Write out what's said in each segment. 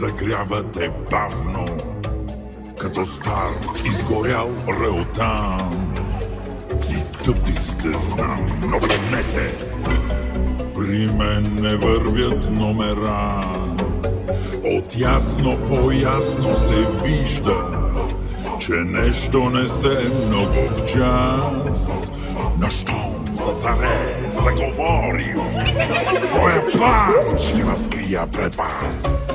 загрявате бавно, като стар изгорял реотан. И тъпи сте, знам, но помнете, при мен не вървят номера. От ясно по-ясно се вижда, че нещо не сте много в час. Но щом за царе заговорил, своя план ще разкрия пред вас.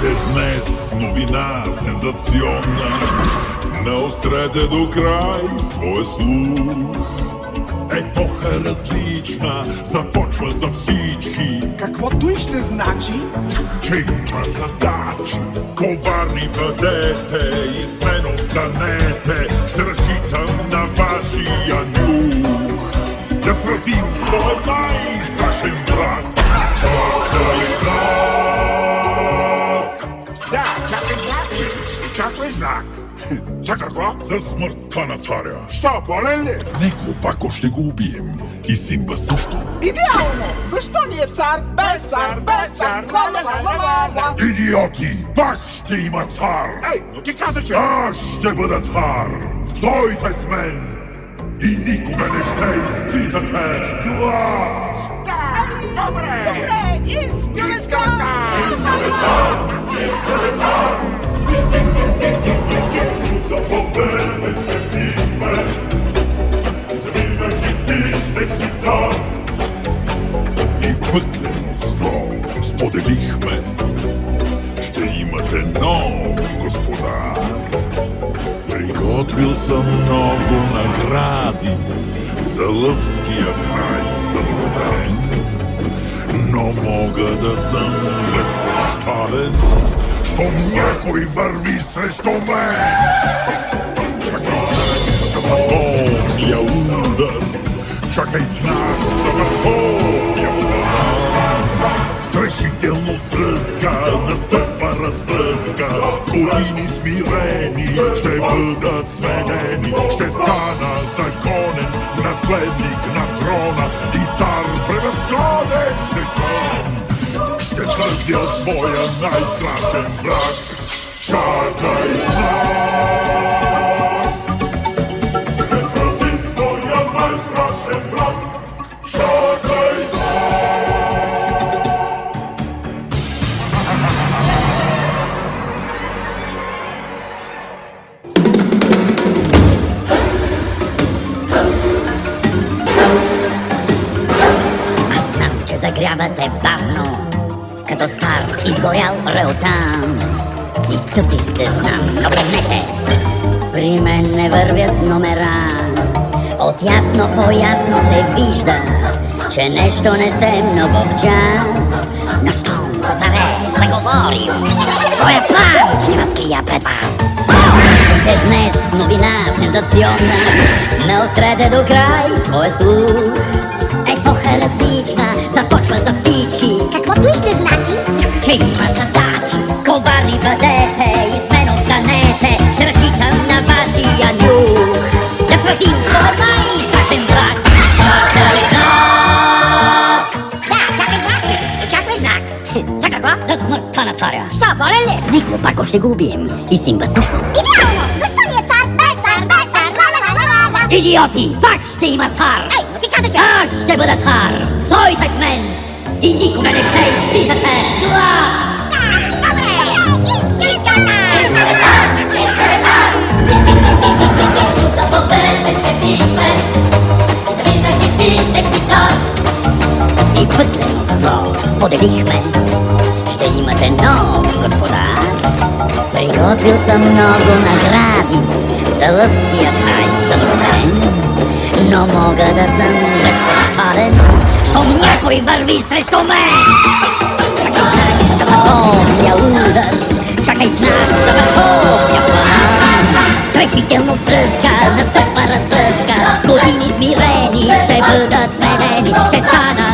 Чуйте днес новина сензационна, наострете до край своя слух. Епоха различна започва за всички, Каквото и ще значи, че има задачи. Коварни бъдете и с мен останете, ще разчитам на вашия нюх. Да За какво? За смъртта на царя. Що, болен ли? Него пако ще го убием. И Симба също. Идеално! Защо ни е цар? Без цар, без цар, ла ла ла ла ла ла Идиоти! Пак ще има цар! Ей, но ти каза, че... Аз ще бъда цар! Стойте с мен! И никога не ще изпитате глад! Да, добре! Пъклено зло споделихме, ще имате нов господар. Приготвил съм много награди за лъвския край събуден, но мога да съм безпощаден, щом някой върви срещу мен. Чакай за законния удар, чакай знак С решителност бръска настъпва развръзка Години смирени ще бъдат сменени Ще стана законен наследник на трона И цар превъзходен ще съм Ще сразя своя най-страшен враг Чакай знак загрявате бавно, като стар изгорял реотан. И тъпи сте, знам, но помнете, при мен не вървят номера. От ясно по-ясно се вижда, че нещо не сте много в час. Но щом за царе заговорим, своя план ще разкрия пред вас. Чуйте днес новина сензационна, наострете до край своя слух. За всички, Каквото и ще значи, че има задачи. Коварни бъдете и с мен останете, ще разчитам на вашия нюх. Да сразим своя най-страшен враг. Чакай знак! да, чакай знак. Чакай знак. За какво? За смъртта на царя. Що, болен ли? Него пак ще го убием. И Симба също. Идеално! Защо ни е цар? Без цар, без цар, Идиоти! Пак ще има цар! Ей, но ти каза, че... Аз ще бъда цар! Стойте с мен! Искаме цар! За победа изпълнихме, завинаги ти ще имате нов господар. Приготвил съм много награди за лъвския съброден, но мога да съм безпощаден, щом някой върви срещу мен. Чакай знак за върховния удар, чакай знак за върховния план. С решително връзка настъпва развръзка, години смирени ще бъдат сменени, ще стана